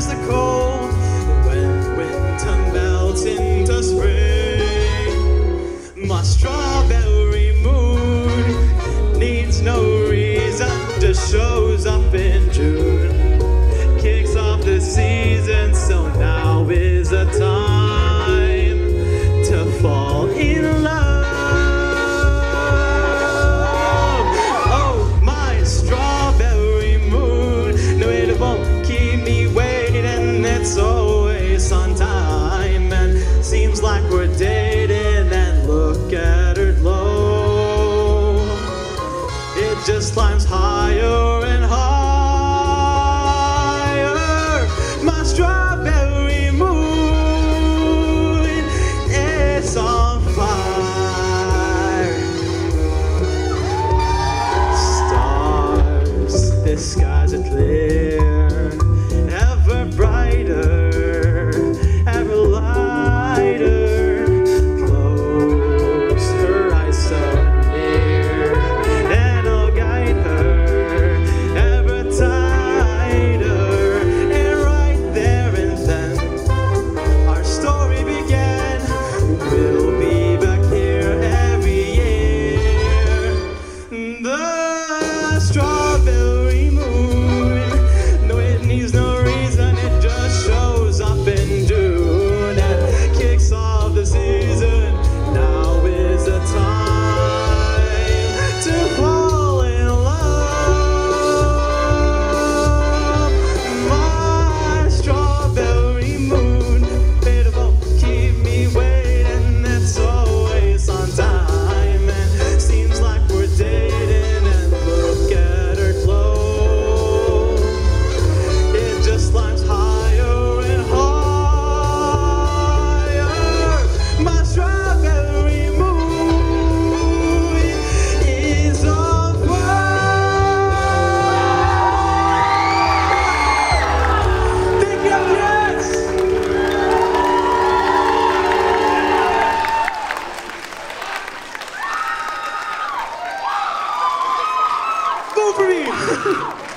there's the cold when winter melts into spring. My strawberry moon needs no reason, to shows up in June. just climbs higher and higher. over here.